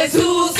Jesús.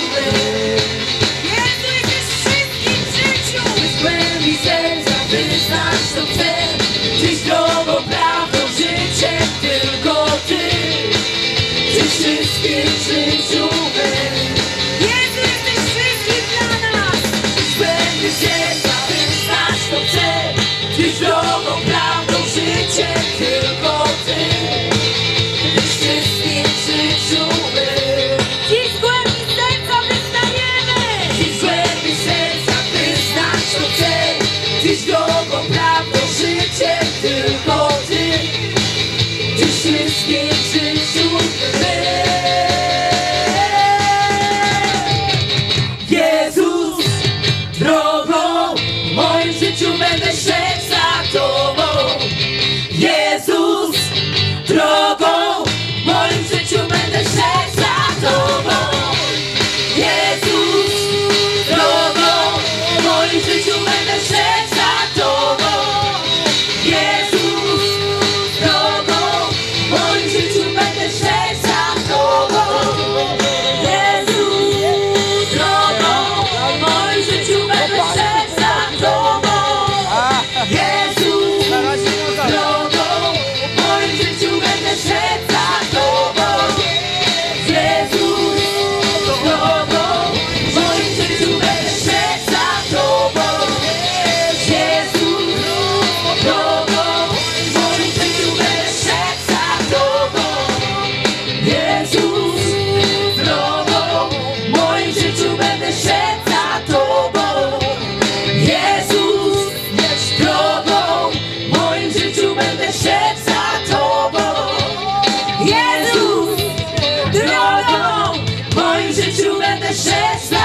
Wyszedł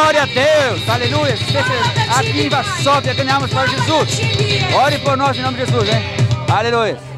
Glória a Deus, aleluia. Ativa, sobe, ganhamos para Jesus. Ore por nós em nome de Jesus, hein? Aleluia.